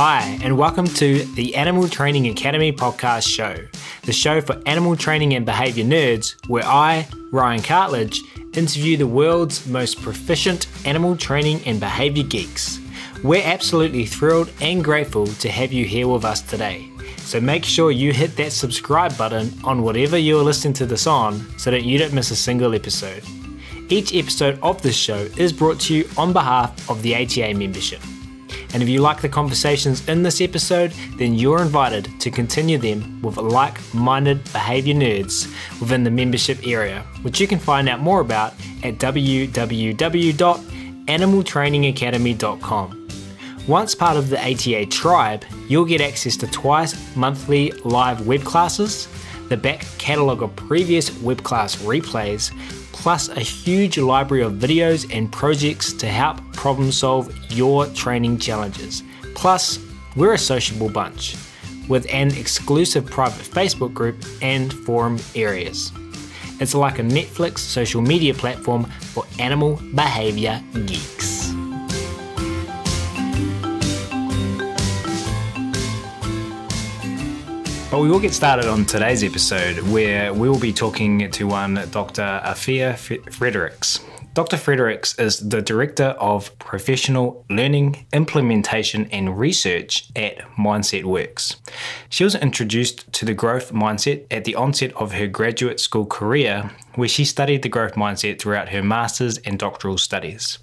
Hi, and welcome to the Animal Training Academy podcast show, the show for animal training and behavior nerds, where I, Ryan Cartlidge, interview the world's most proficient animal training and behavior geeks. We're absolutely thrilled and grateful to have you here with us today. So make sure you hit that subscribe button on whatever you're listening to this on so that you don't miss a single episode. Each episode of this show is brought to you on behalf of the ATA membership. And if you like the conversations in this episode, then you're invited to continue them with like minded behavior nerds within the membership area, which you can find out more about at www.animaltrainingacademy.com. Once part of the ATA tribe, you'll get access to twice monthly live web classes, the back catalogue of previous web class replays, plus a huge library of videos and projects to help problem solve your training challenges. Plus, we're a sociable bunch with an exclusive private Facebook group and forum areas. It's like a Netflix social media platform for animal behavior geeks. But we will get started on today's episode where we will be talking to one Dr. Afiya Fredericks. Dr. Fredericks is the Director of Professional Learning, Implementation and Research at Mindset Works. She was introduced to the growth mindset at the onset of her graduate school career, where she studied the growth mindset throughout her master's and doctoral studies.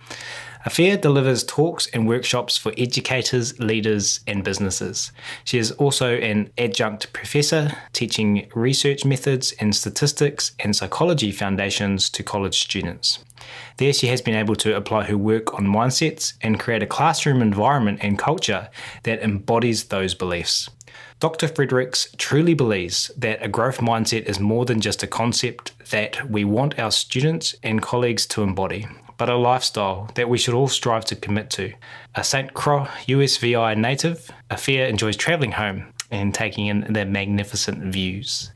Afiya delivers talks and workshops for educators, leaders, and businesses. She is also an adjunct professor teaching research methods and statistics and psychology foundations to college students. There, she has been able to apply her work on mindsets and create a classroom environment and culture that embodies those beliefs. Dr. Fredericks truly believes that a growth mindset is more than just a concept that we want our students and colleagues to embody but a lifestyle that we should all strive to commit to. A St. Croix USVI native, Afiya enjoys travelling home and taking in their magnificent views.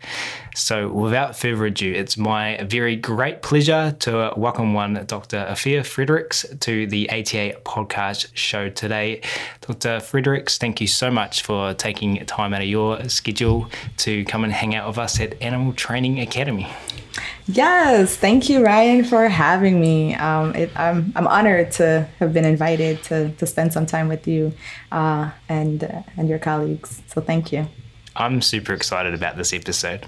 So, without further ado, it's my very great pleasure to welcome one Dr. Afiya Fredericks to the ATA podcast show today. Dr. Fredericks, thank you so much for taking time out of your schedule to come and hang out with us at Animal Training Academy. Yes, thank you, Ryan, for having me. Um, it, I'm I'm honored to have been invited to to spend some time with you uh, and uh, and your colleagues. So thank you. I'm super excited about this episode,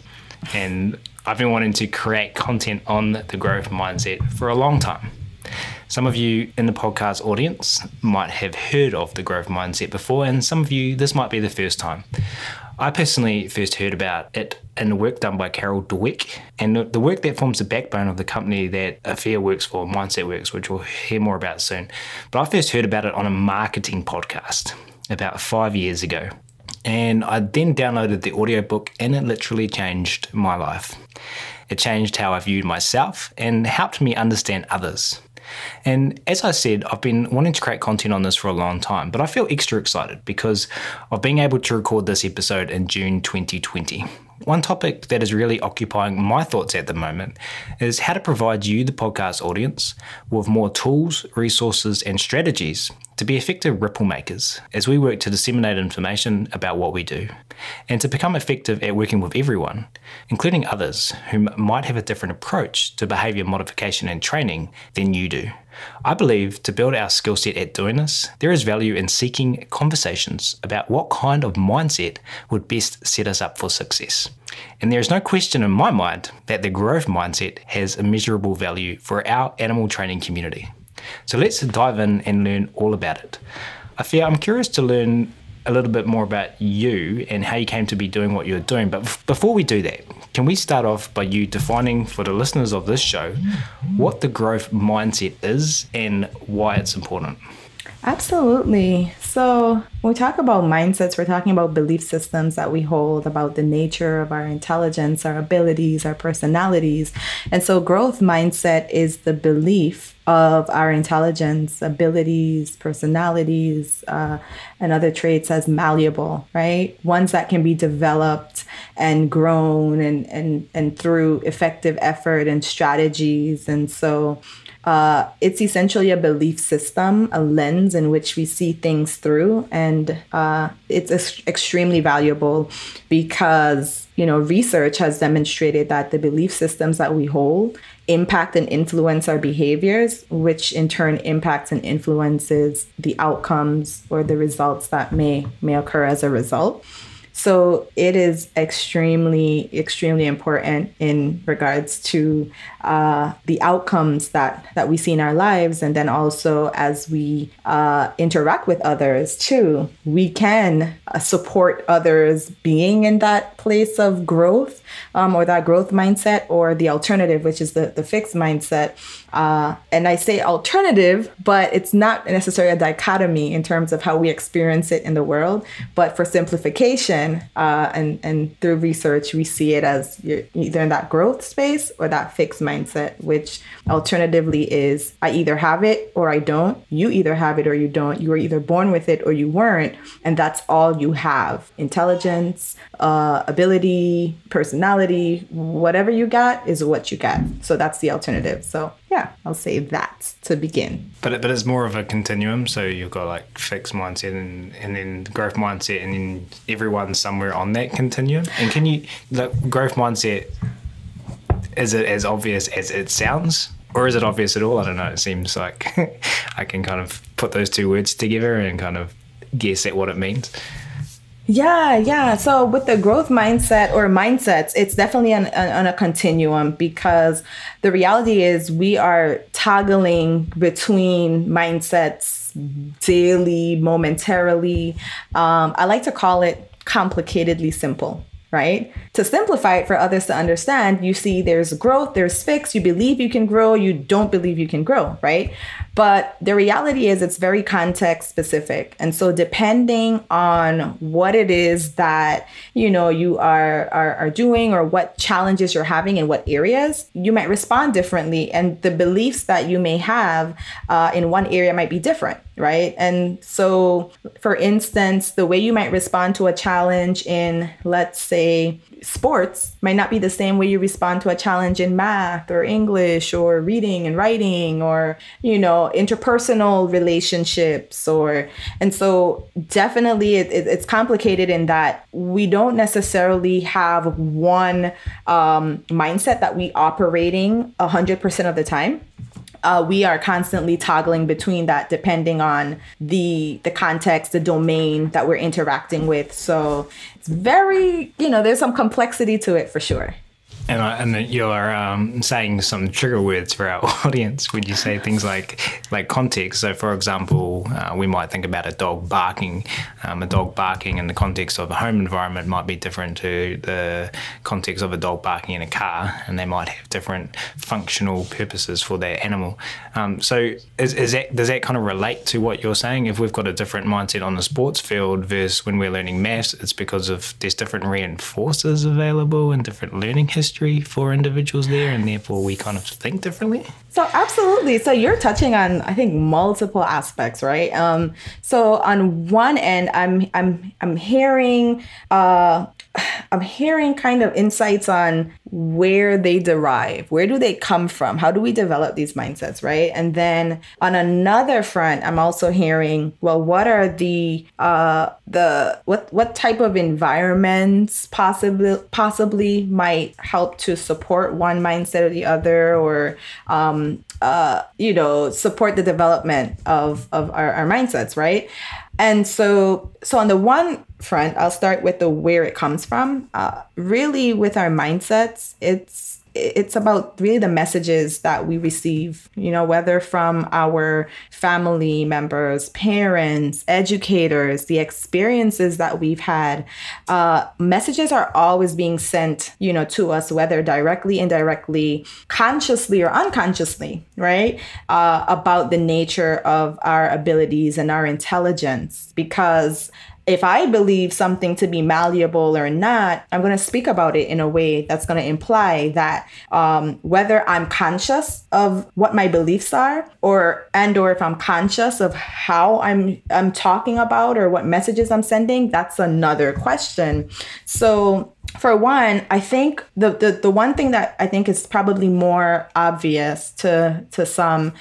and I've been wanting to create content on the growth mindset for a long time. Some of you in the podcast audience might have heard of the growth mindset before, and some of you, this might be the first time. I personally first heard about it in the work done by Carol Dweck, and the work that forms the backbone of the company that Afiya works for, Mindset Works, which we'll hear more about soon. But I first heard about it on a marketing podcast about five years ago. And I then downloaded the audiobook, and it literally changed my life. It changed how I viewed myself and helped me understand others. And as I said, I've been wanting to create content on this for a long time, but I feel extra excited because of being able to record this episode in June 2020. One topic that is really occupying my thoughts at the moment is how to provide you, the podcast audience, with more tools, resources, and strategies to be effective ripple makers as we work to disseminate information about what we do, and to become effective at working with everyone, including others who might have a different approach to behavior modification and training than you do. I believe to build our skill set at doing this, there is value in seeking conversations about what kind of mindset would best set us up for success. And there is no question in my mind that the growth mindset has immeasurable value for our animal training community. So let's dive in and learn all about it. Afiya, I'm curious to learn a little bit more about you and how you came to be doing what you're doing. But before we do that, can we start off by you defining for the listeners of this show what the growth mindset is and why it's important? Absolutely. So, when we talk about mindsets, we're talking about belief systems that we hold about the nature of our intelligence, our abilities, our personalities. And so, growth mindset is the belief of our intelligence, abilities, personalities, uh, and other traits as malleable, right? Ones that can be developed and grown and, and, and through effective effort and strategies. And so, uh, it's essentially a belief system, a lens in which we see things through, and uh, it's ex- extremely valuable because you know research has demonstrated that the belief systems that we hold impact and influence our behaviors, which in turn impacts and influences the outcomes or the results that may may occur as a result. So it is extremely, extremely important in regards to uh, the outcomes that that we see in our lives, and then also as we uh, interact with others too, we can uh, support others being in that place of growth um, or that growth mindset, or the alternative, which is the the fixed mindset. Uh, and I say alternative, but it's not necessarily a dichotomy in terms of how we experience it in the world. But for simplification uh, and, and through research, we see it as either in that growth space or that fixed mindset, which alternatively is I either have it or I don't. You either have it or you don't. You were either born with it or you weren't. And that's all you have intelligence, uh, ability, personality, whatever you got is what you got. So that's the alternative. So yeah, I'll say that to begin. But but it's more of a continuum. So you've got like fixed mindset and, and then growth mindset, and then everyone's somewhere on that continuum. And can you like growth mindset? Is it as obvious as it sounds? Or is it obvious at all? I don't know. It seems like I can kind of put those two words together and kind of guess at what it means. Yeah, yeah. So with the growth mindset or mindsets, it's definitely on, on, a continuum because the reality is we are toggling between mindsets daily, momentarily. Um, I like to call it complicatedly simple right? To simplify it for others to understand, you see there's growth, there's fix, you believe you can grow, you don't believe you can grow, right? But the reality is it's very context specific. And so depending on what it is that, you know, you are, are, are doing or what challenges you're having in what areas, you might respond differently. And the beliefs that you may have uh, in one area might be different, right? And so, for instance, the way you might respond to a challenge in, let's say, sports might not be the same way you respond to a challenge in math or English or reading and writing or, you know, interpersonal relationships or, and so definitely it, it, it's complicated in that we don't necessarily have one um, mindset that we operating 100% of the time uh, we are constantly toggling between that depending on the the context the domain that we're interacting with. So it's very you know there's some complexity to it for sure and, uh, and you're um, saying some trigger words for our audience when you say things like like context. So, for example, uh, we might think about a dog barking. Um, a dog barking in the context of a home environment might be different to the context of a dog barking in a car, and they might have different functional purposes for that animal. Um, so, is, is that does that kind of relate to what you're saying? If we've got a different mindset on the sports field versus when we're learning maths, it's because of there's different reinforcers available and different learning history history for individuals there, and therefore we kind of think differently? So absolutely. So you're touching on I think multiple aspects, right? Um, so on one end, I'm I'm I'm hearing uh, I'm hearing kind of insights on where they derive, where do they come from, how do we develop these mindsets, right? And then on another front, I'm also hearing, well, what are the uh, the what what type of environments possibly possibly might help to support one mindset or the other, or um, uh, you know, support the development of of our, our mindsets, right? And so, so on the one front, I'll start with the where it comes from. Uh, really, with our mindsets, it's it's about really the messages that we receive, you know, whether from our family members, parents, educators, the experiences that we've had. Uh, messages are always being sent, you know, to us, whether directly, indirectly, consciously, or unconsciously, right? Uh, about the nature of our abilities and our intelligence. Because if I believe something to be malleable or not, I'm going to speak about it in a way that's going to imply that um, whether I'm conscious of what my beliefs are, or and or if I'm conscious of how I'm I'm talking about or what messages I'm sending, that's another question. So for one, I think the, the the one thing that I think is probably more obvious to to some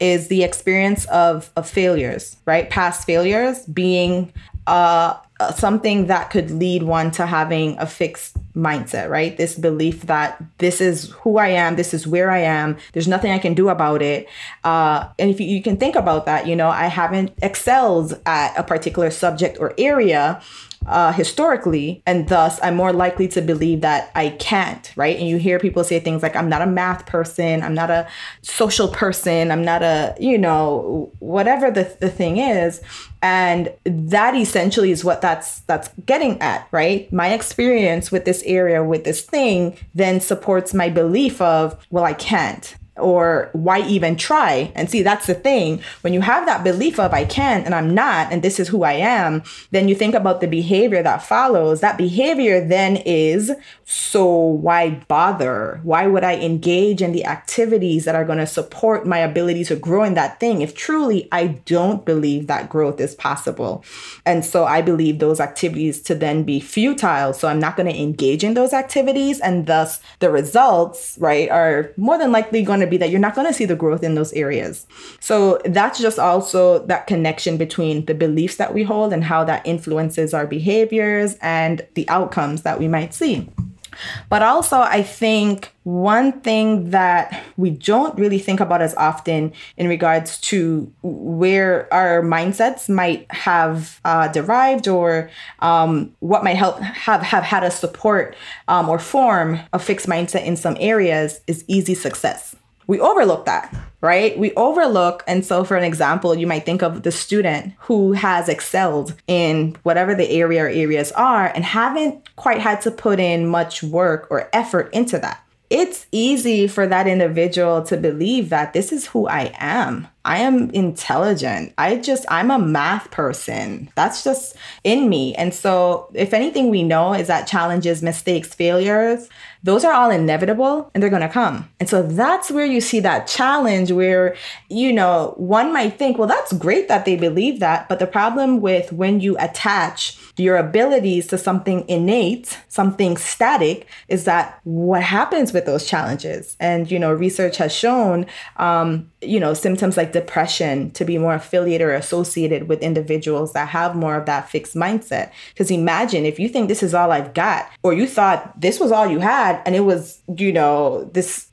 is the experience of of failures, right? Past failures being uh, something that could lead one to having a fixed mindset, right? This belief that this is who I am, this is where I am, there's nothing I can do about it. Uh, and if you, you can think about that, you know, I haven't excelled at a particular subject or area uh, historically, and thus I'm more likely to believe that I can't, right? And you hear people say things like, I'm not a math person, I'm not a social person, I'm not a, you know, whatever the, the thing is. And that essentially is what that's that's getting at, right? My experience with this area, with this thing, then supports my belief of, well, I can't or why even try? And see, that's the thing. When you have that belief of I can and I'm not, and this is who I am, then you think about the behavior that follows. That behavior then is so why bother? Why would I engage in the activities that are going to support my ability to grow in that thing if truly I don't believe that growth is possible? And so I believe those activities to then be futile. So I'm not going to engage in those activities. And thus the results, right, are more than likely going to be that you're not going to see the growth in those areas. So that's just also that connection between the beliefs that we hold and how that influences our behaviors and the outcomes that we might see. But also, I think one thing that we don't really think about as often in regards to where our mindsets might have uh, derived or um, what might help have, have had us support um, or form a fixed mindset in some areas is easy success we overlook that, right? We overlook. And so, for an example, you might think of the student who has excelled in whatever the area or areas are and haven't quite had to put in much work or effort into that. It's easy for that individual to believe that this is who I am. I am intelligent. I just, I'm a math person. That's just in me. And so, if anything we know is that challenges, mistakes, failures, those are all inevitable and they're going to come. And so that's where you see that challenge where, you know, one might think, well, that's great that they believe that. But the problem with when you attach your abilities to something innate, something static, is that what happens with those challenges? And, you know, research has shown, um, you know, symptoms like depression to be more affiliated or associated with individuals that have more of that fixed mindset. Because imagine if you think this is all I've got, or you thought this was all you had, and it was, you know, this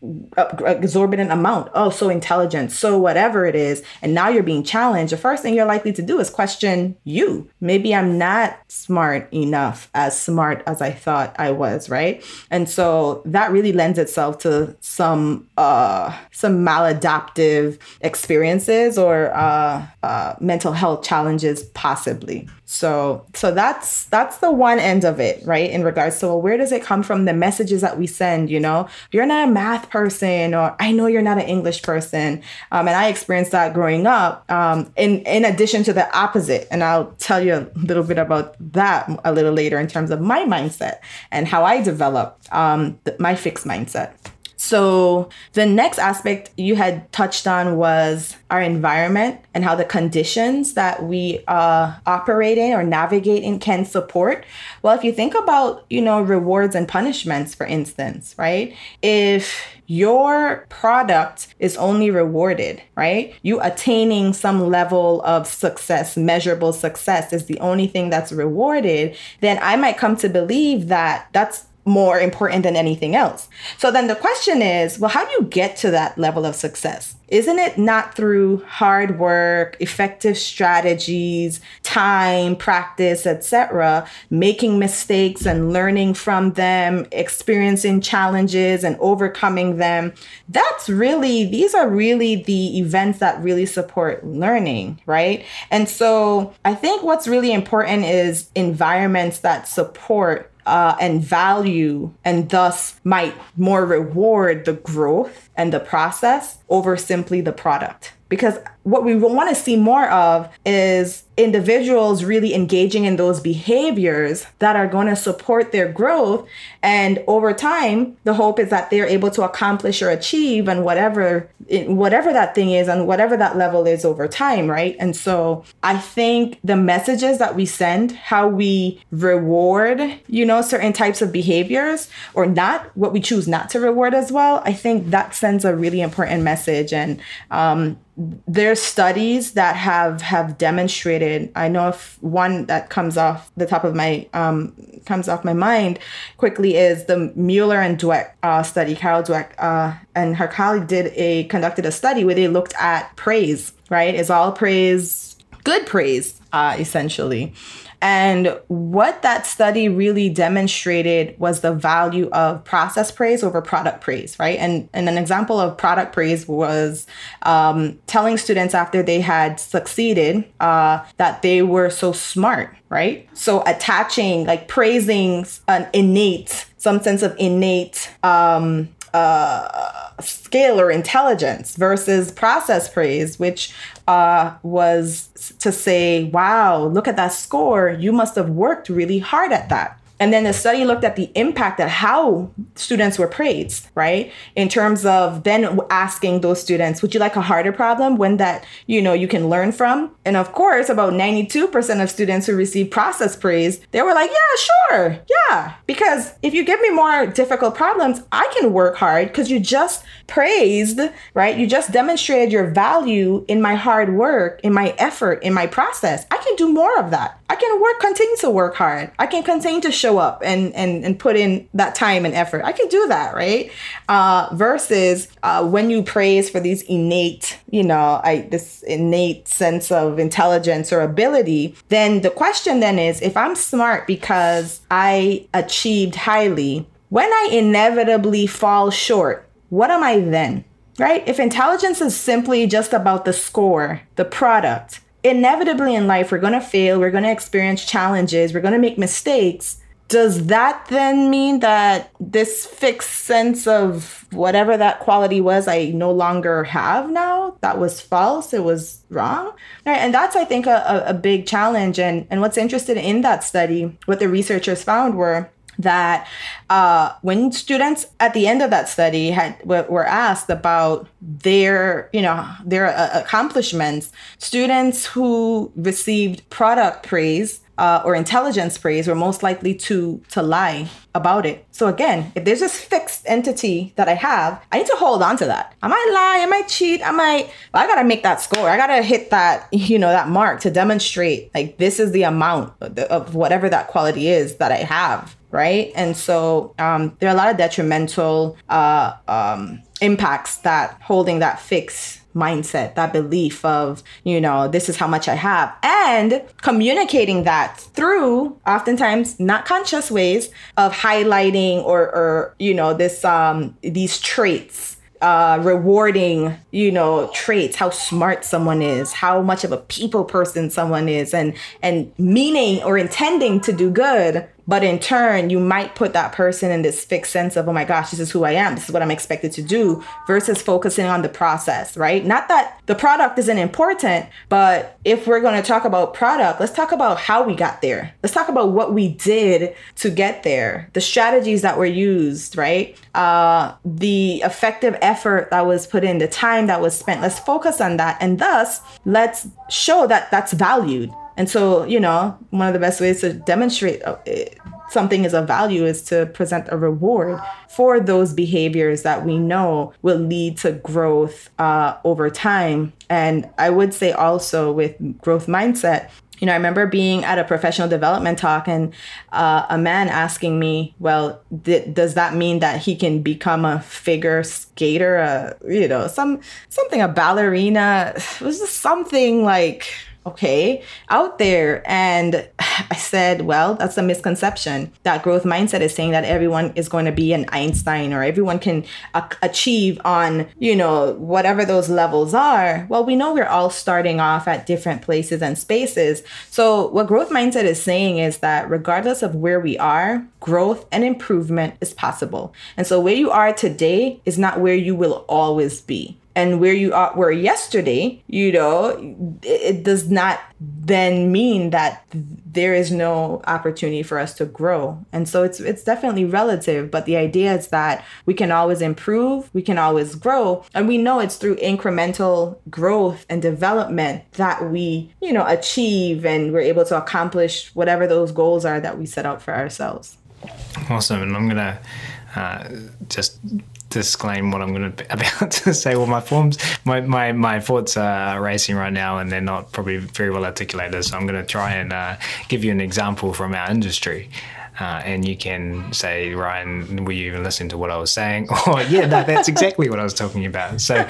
exorbitant amount. Oh, so intelligent, so whatever it is. And now you're being challenged. The first thing you're likely to do is question you. Maybe I'm not smart enough, as smart as I thought I was, right? And so that really lends itself to some uh some maladaptive experiences or uh, uh, mental health challenges possibly so so that's that's the one end of it right in regards to well where does it come from the messages that we send you know? You're not a math person or i know you're not an english person um, and i experienced that growing up um, in in addition to the opposite and i'll tell you a little bit about that a little later in terms of my mindset and how i developed um, my fixed mindset so, the next aspect you had touched on was our environment and how the conditions that we uh, operate in or navigate in can support. Well, if you think about, you know, rewards and punishments, for instance, right? If your product is only rewarded, right? You attaining some level of success, measurable success is the only thing that's rewarded, then I might come to believe that that's more important than anything else. So then the question is, well, how do you get to that level of success? Isn't it not through hard work, effective strategies, time, practice, etc., making mistakes and learning from them, experiencing challenges and overcoming them? That's really these are really the events that really support learning, right? And so I think what's really important is environments that support uh, and value and thus might more reward the growth and the process over simply the product. Because what we want to see more of is individuals really engaging in those behaviors that are going to support their growth. And over time the hope is that they're able to accomplish or achieve and whatever whatever that thing is and whatever that level is over time right? And so i think the messages that we send how we reward you know certain types of behaviors or not what we choose not to reward as well i think that sends a really important message. And um, there's studies that have have demonstrated i know if one that comes off the top of my um, comes off my mind quickly is the mueller and dweck uh, study. Carol dweck uh, and her colleague did a conducted a study where they looked at praise right? Is all praise good praise uh, essentially and what that study really demonstrated was the value of process praise over product praise, right? And, and an example of product praise was um, telling students after they had succeeded uh, that they were so smart, right? So attaching, like praising an innate, some sense of innate um, uh, skill or intelligence versus process praise, which uh, was to say, wow, look at that score. You must have worked really hard at that. And then the study looked at the impact of how students were praised, right? In terms of then asking those students, would you like a harder problem when that, you know, you can learn from? And of course, about 92% of students who received process praise, they were like, yeah, sure. Yeah. Because if you give me more difficult problems, I can work hard because you just praised, right? You just demonstrated your value in my hard work, in my effort, in my process. I can do more of that. I can work, continue to work hard. I can continue to show up and and and put in that time and effort. I can do that, right? Uh, versus uh, when you praise for these innate, you know, I this innate sense of intelligence or ability, then the question then is, if I'm smart because I achieved highly, when I inevitably fall short, what am I then? Right? If intelligence is simply just about the score, the product, inevitably in life, we're going to fail, we're going to experience challenges, we're going to make mistakes. Does that then mean that this fixed sense of whatever that quality was, I no longer have now? That was false. It was wrong. Right. And that's, I think, a, a big challenge. And, and what's interesting in that study, what the researchers found were that uh, when students at the end of that study had were asked about their you know their uh, accomplishments students who received product praise uh, or intelligence praise were most likely to to lie about it. So again, if there's this fixed entity that I have, I need to hold on to that. I might lie, I might cheat, I might. I gotta make that score. I gotta hit that you know that mark to demonstrate like this is the amount of whatever that quality is that I have right? And so um, there are a lot of detrimental uh, um, impacts that holding that fix mindset, that belief of, you know, this is how much I have, and communicating that through oftentimes not conscious ways of highlighting or, or you know, this um, these traits uh, rewarding, you know, traits, how smart someone is, how much of a people person someone is, and and meaning or intending to do good, but in turn, you might put that person in this fixed sense of, oh my gosh, this is who I am. This is what I'm expected to do versus focusing on the process, right? Not that the product isn't important, but if we're going to talk about product, let's talk about how we got there. Let's talk about what we did to get there, the strategies that were used, right? Uh, the effective effort that was put in, the time that was spent. Let's focus on that. And thus, let's show that that's valued and so, you know, one of the best ways to demonstrate uh, something is a value is to present a reward for those behaviors that we know will lead to growth uh, over time. And I would say also with growth mindset, you know, I remember being at a professional development talk and uh, a man asking me, well, th- does that mean that he can become a figure skater, a, you know, some something, a ballerina? It was just something like okay, out there. And I said, well, that's a misconception. That growth mindset is saying that everyone is going to be an Einstein or everyone can a- achieve on, you know, whatever those levels are. Well, we know we're all starting off at different places and spaces. So, what growth mindset is saying is that regardless of where we are, growth and improvement is possible. And so, where you are today is not where you will always be and where you were yesterday you know it, it, does not then mean that there is no opportunity for us to grow. And so it's it's definitely relative but the idea is that we can always improve we can always grow and we know it's through incremental growth and development that we you know achieve and we're able to accomplish whatever those goals are that we set out for ourselves. Awesome and i'm gonna uh, just disclaim what I'm going to about to say. Well, my forms, my, my, my thoughts are racing right now, and they're not probably very well articulated. So I'm going to try and uh, give you an example from our industry. Uh, and you can say, Ryan, were you even listening to what I was saying? Or, yeah, that, that's exactly what I was talking about. So,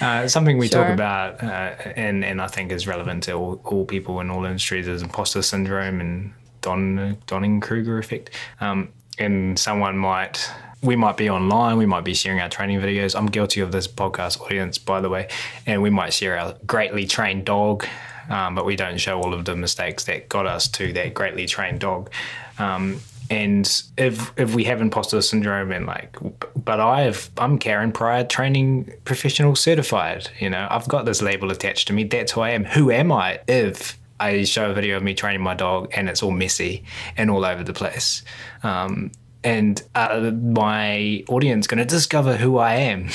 uh, something we sure. talk about, uh, and, and I think is relevant to all, all people in all industries, is imposter syndrome and Don, Dunning Kruger effect. Um, and someone might we might be online, we might be sharing our training videos. I'm guilty of this podcast audience, by the way, and we might share our greatly trained dog, um, but we don't show all of the mistakes that got us to that greatly trained dog. Um, and if if we have imposter syndrome and like, but I have I'm Karen Pryor, training professional certified. You know, I've got this label attached to me. That's who I am. Who am I if I show a video of me training my dog and it's all messy and all over the place? Um, and uh, my audience going to discover who I am.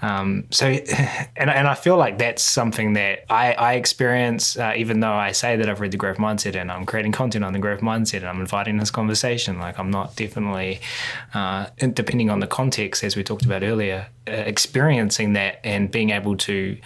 Um, so, and, and I feel like that's something that I, I experience, uh, even though I say that I've read the growth mindset and I'm creating content on the growth mindset and I'm inviting this conversation. Like, I'm not definitely, uh, depending on the context, as we talked about earlier, uh, experiencing that and being able to.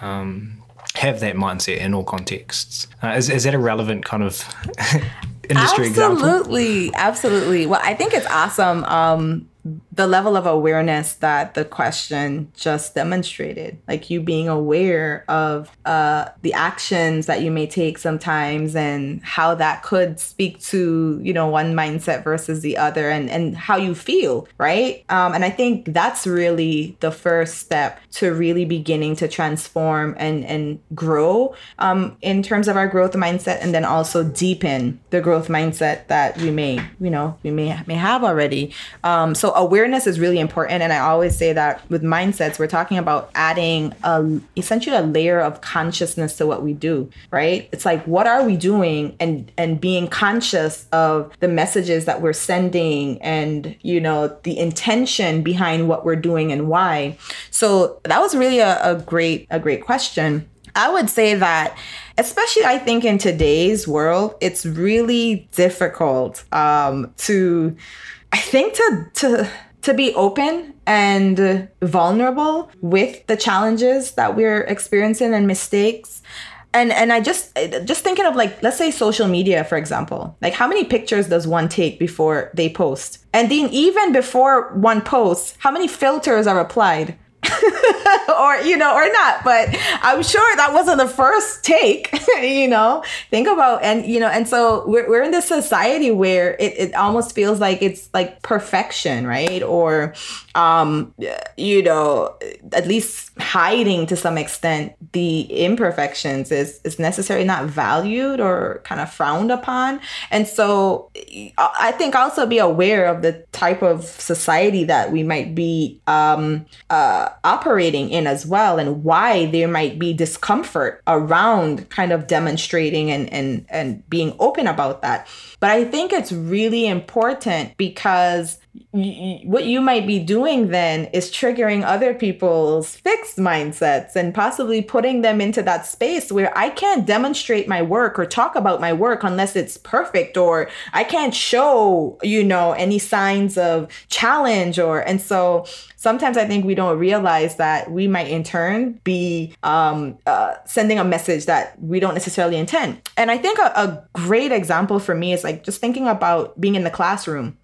Um, have that mindset in all contexts. Uh, is, is that a relevant kind of industry absolutely, example? Absolutely. Well, I think it's awesome. Um, the level of awareness that the question just demonstrated like you being aware of uh, the actions that you may take sometimes and how that could speak to you know one mindset versus the other and and how you feel right? Um, and i think that's really the first step to really beginning to transform and and grow um, in terms of our growth mindset and then also deepen the growth mindset that we may you know we may may have already. Um, so awareness is really important. And I always say that with mindsets, we're talking about adding a, essentially a layer of consciousness to what we do, right? It's like, what are we doing and, and being conscious of the messages that we're sending and, you know, the intention behind what we're doing and why. So that was really a, a great, a great question. I would say that, especially I think in today's world, it's really difficult um, to I think to to to be open and vulnerable with the challenges that we're experiencing and mistakes. And and i just just thinking of like let's say social media for example. Like how many pictures does one take before they post? And then even before one posts how many filters are applied or you know or not but i'm sure that wasn't the first take you know think about and you know and so we're, we're in this society where it, it almost feels like it's like perfection right? Or um you know at least hiding to some extent the imperfections is is necessarily not valued or kind of frowned upon. And so i think also be aware of the type of society that we might be um uh operating in as well and why there might be discomfort around kind of demonstrating and and and being open about that. But i think it's really important because what you might be doing then is triggering other people's fixed mindsets and possibly putting them into that space where I can't demonstrate my work or talk about my work unless it's perfect or I can't show, you know, any signs of challenge or and so sometimes I think we don't realize that we might in turn be um, uh, sending a message that we don't necessarily intend. And I think a, a great example for me is like just thinking about being in the classroom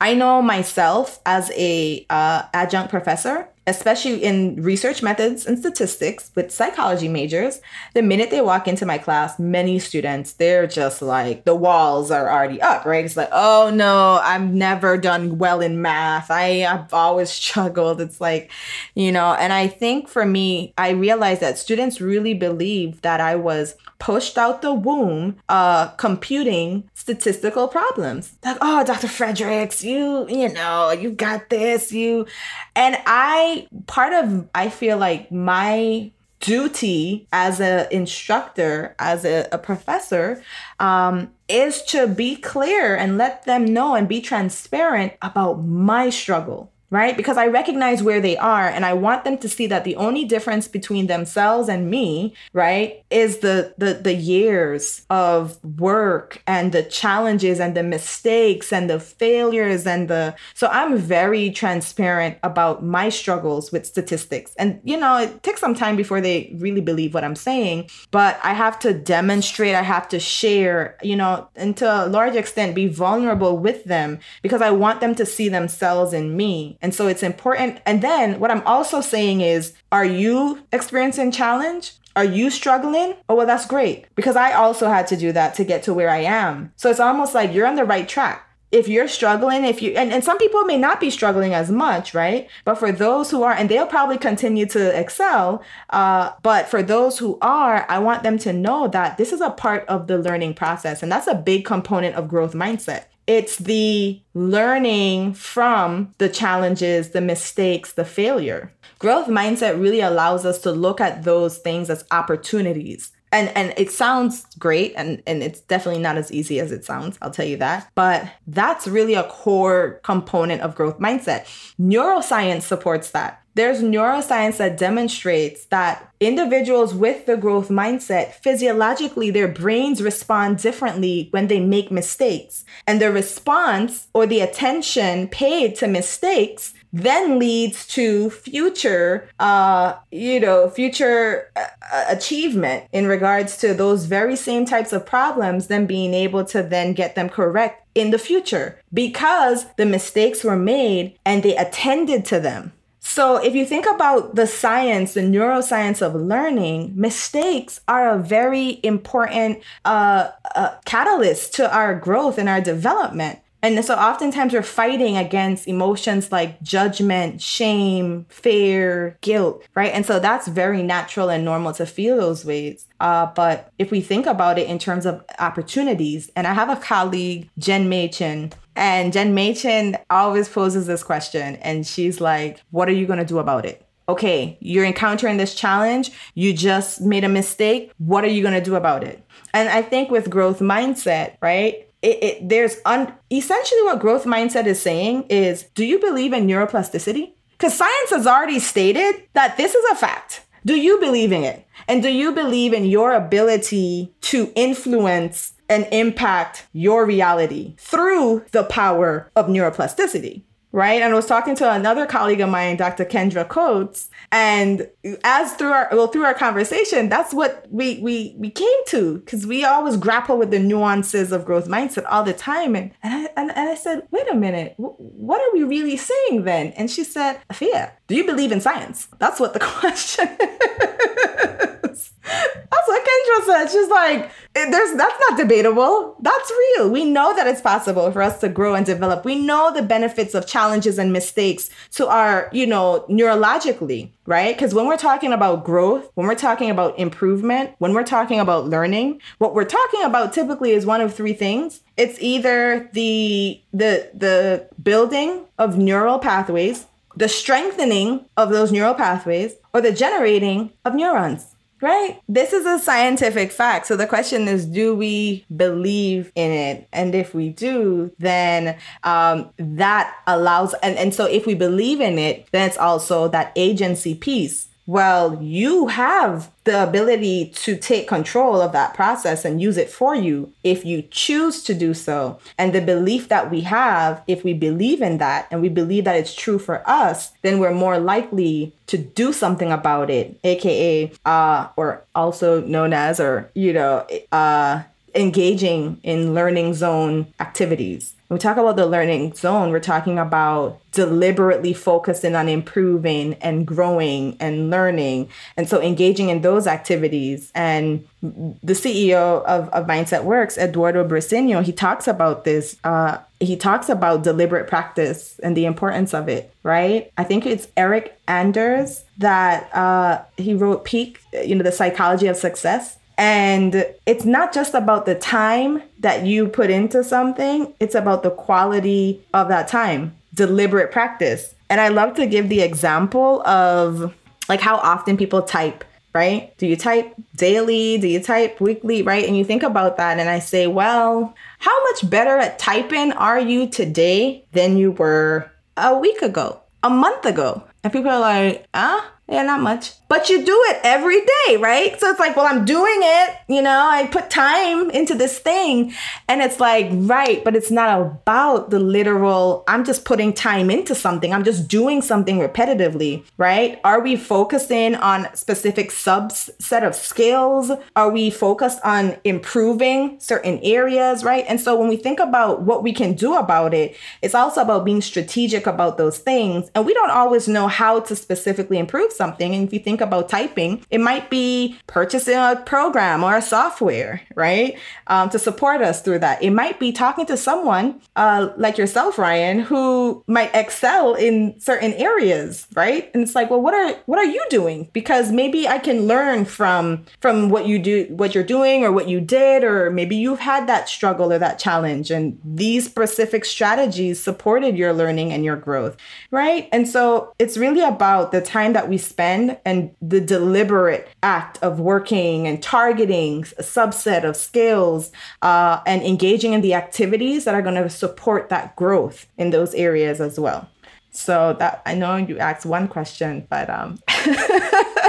I know myself as a uh, adjunct professor especially in research methods and statistics with psychology majors, the minute they walk into my class, many students, they're just like, the walls are already up, right? It's like, oh no, I've never done well in math. I, I've always struggled. It's like, you know, and I think for me, I realized that students really believe that I was pushed out the womb uh, computing statistical problems. Like, oh, Dr. Fredericks, you, you know, you got this, you. And I, part of, I feel like my duty as an instructor, as a, a professor, um, is to be clear and let them know and be transparent about my struggle right? Because I recognize where they are and I want them to see that the only difference between themselves and me, right, is the the the years of work and the challenges and the mistakes and the failures and the so I'm very transparent about my struggles with statistics. And you know, it takes some time before they really believe what I'm saying, but I have to demonstrate, I have to share, you know, and to a large extent be vulnerable with them because I want them to see themselves in me and so it's important. And then what I'm also saying is, are you experiencing challenge? Are you struggling? Oh, well, that's great because I also had to do that to get to where I am. So it's almost like you're on the right track. If you're struggling, if you, and, and some people may not be struggling as much, right? But for those who are, and they'll probably continue to excel, uh, but for those who are, I want them to know that this is a part of the learning process. And that's a big component of growth mindset. It's the learning from the challenges, the mistakes, the failure. Growth mindset really allows us to look at those things as opportunities. And and it sounds great and and it's definitely not as easy as it sounds, I'll tell you that. But that's really a core component of growth mindset. Neuroscience supports that there's neuroscience that demonstrates that individuals with the growth mindset, physiologically, their brains respond differently when they make mistakes. And the response or the attention paid to mistakes then leads to future uh you know future uh, achievement in regards to those very same types of problems then being able to then get them correct in the future because the mistakes were made and they attended to them so, if you think about the science, the neuroscience of learning, mistakes are a very important uh, uh, catalyst to our growth and our development. And so, oftentimes, we're fighting against emotions like judgment, shame, fear, guilt, right? And so, that's very natural and normal to feel those ways. Uh, but if we think about it in terms of opportunities, and I have a colleague, Jen Machin, and Jen Machin always poses this question, and she's like, What are you going to do about it? Okay, you're encountering this challenge. You just made a mistake. What are you going to do about it? And I think with growth mindset, right? It, it, there's un- essentially what growth mindset is saying is do you believe in neuroplasticity? Because science has already stated that this is a fact. Do you believe in it? And do you believe in your ability to influence and impact your reality through the power of neuroplasticity? Right? And I was talking to another colleague of mine, Dr. Kendra Coates, and as through our well through our conversation, that's what we we we came to because we always grapple with the nuances of growth mindset all the time. And and I, and, and I said, wait a minute, what are we really saying then? And she said, Afiya, do you believe in science? That's what the question is. That's what Kendra said. She's like, eh, there's that's not debatable. That's real. We know that it's possible for us to grow and develop. We know the benefits of challenges and mistakes to our, you know, neurologically, right? Because when we're talking about growth, when we're talking about improvement, when we're talking about learning, what we're talking about typically is one of three things. It's either the the the building of neural pathways, the strengthening of those neural pathways, or the generating of neurons. Right? This is a scientific fact. So the question is do we believe in it? And if we do, then um, that allows, and, and so if we believe in it, then it's also that agency piece well, you have the ability to take control of that process and use it for you if you choose to do so. And the belief that we have, if we believe in that and we believe that it's true for us, then we're more likely to do something about it, aka, uh, or also known as, or, you know, uh, engaging in learning zone activities. When we talk about the learning zone, we're talking about deliberately focusing on improving and growing and learning. And so engaging in those activities. And the CEO of, of Mindset Works, Eduardo Briceño, he talks about this. Uh, he talks about deliberate practice and the importance of it, right? I think it's Eric Anders that uh, he wrote Peak, you know, the psychology of success. And it's not just about the time that you put into something, it's about the quality of that time, deliberate practice. And I love to give the example of like how often people type, right? Do you type daily? Do you type weekly, right? And you think about that, and I say, well, how much better at typing are you today than you were a week ago, a month ago? And people are like, ah, yeah, not much. But you do it every day, right? So it's like, well, I'm doing it. You know, I put time into this thing. And it's like, right, but it's not about the literal, I'm just putting time into something. I'm just doing something repetitively, right? Are we focusing on specific subset of skills? Are we focused on improving certain areas, right? And so when we think about what we can do about it, it's also about being strategic about those things. And we don't always know how to specifically improve something. And if you think about typing, it might be purchasing a program or a software, right? Um, to support us through that. It might be talking to someone uh, like yourself, Ryan, who might excel in certain areas, right? And it's like, well, what are what are you doing? Because maybe I can learn from from what you do, what you're doing, or what you did, or maybe you've had that struggle or that challenge, and these specific strategies supported your learning and your growth, right? And so it's really about the time that we spend and the deliberate act of working and targeting a subset of skills uh, and engaging in the activities that are going to support that growth in those areas as well. So that I know you asked one question, but um,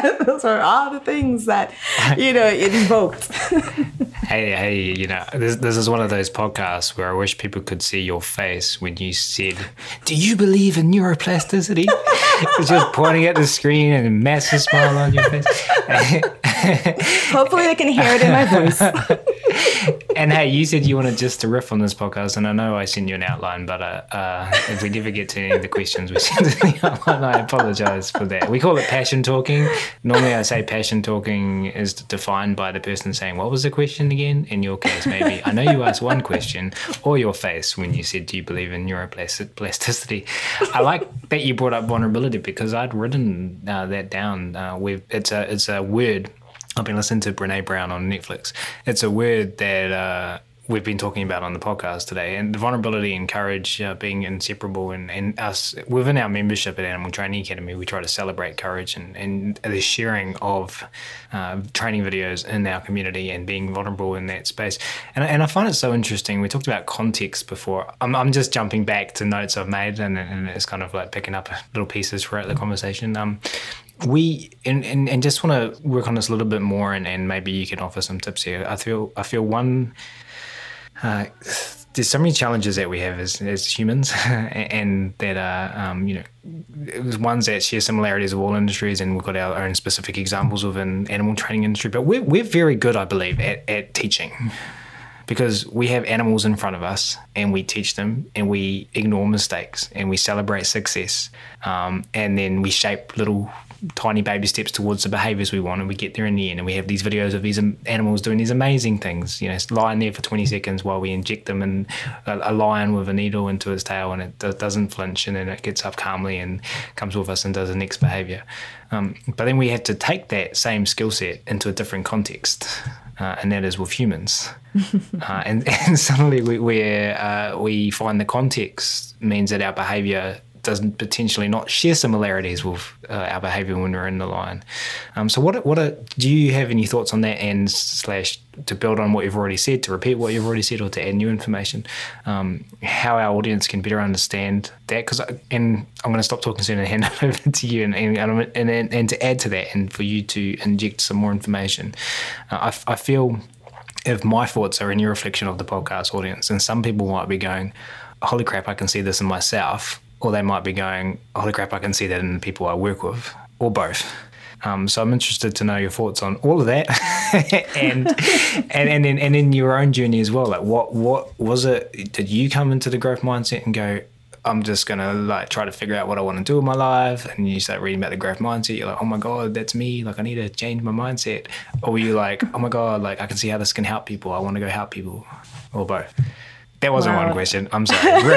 those are all the things that you know it invoked. hey, hey, you know, this, this is one of those podcasts where I wish people could see your face when you said, "Do you believe in neuroplasticity?" just pointing at the screen and a massive smile on your face. Hopefully, they can hear it in my voice. And hey, you said you wanted just to riff on this podcast, and I know I sent you an outline, but uh, uh, if we never get to any of the questions we sent in the outline, I apologize for that. We call it passion talking. Normally, I say passion talking is defined by the person saying, "What was the question again?" In your case, maybe I know you asked one question, or your face when you said, "Do you believe in neuroplasticity?" I like that you brought up vulnerability because I'd written uh, that down. Uh, it's a it's a word I've been listening to Brene Brown on Netflix. It's a word that uh, we've been talking about on the podcast today, and the vulnerability and courage uh, being inseparable. And, and us within our membership at Animal Training Academy, we try to celebrate courage and, and the sharing of uh, training videos in our community and being vulnerable in that space. And, and I find it so interesting. We talked about context before. I'm, I'm just jumping back to notes I've made, and, and it's kind of like picking up little pieces throughout the conversation. Um, we and, and, and just want to work on this a little bit more and, and maybe you can offer some tips here. I feel i feel one uh, there's so many challenges that we have as, as humans and that are um, you know ones that share similarities of all industries and we've got our own specific examples within animal training industry but we're, we're very good i believe at, at teaching because we have animals in front of us and we teach them and we ignore mistakes and we celebrate success um, and then we shape little tiny baby steps towards the behaviors we want and we get there in the end and we have these videos of these animals doing these amazing things you know lying there for 20 seconds while we inject them in a, a lion with a needle into his tail and it doesn't flinch and then it gets up calmly and comes with us and does the next behavior um, but then we have to take that same skill set into a different context uh, and that is with humans. uh, and, and suddenly we we, uh, we find the context means that our behavior doesn't potentially not share similarities with uh, our behavior when we're in the line. Um, so, what what are, do you have any thoughts on that? And slash to build on what you've already said, to repeat what you've already said, or to add new information, um, how our audience can better understand that? Because and I'm going to stop talking soon and hand it over to you, and and, and and, and to add to that, and for you to inject some more information. Uh, I, I feel if my thoughts are any reflection of the podcast audience, and some people might be going, "Holy crap, I can see this in myself." Or they might be going, holy crap, I can see that in the people I work with, or both. Um, so I'm interested to know your thoughts on all of that, and and and in, and in your own journey as well. Like, what what was it? Did you come into the growth mindset and go? I'm just gonna like try to figure out what I want to do with my life, and you start reading about the growth mindset. You're like, oh my god, that's me. Like, I need to change my mindset. Or you like, oh my god, like I can see how this can help people. I want to go help people, or both. That wasn't wow. one question. I'm sorry.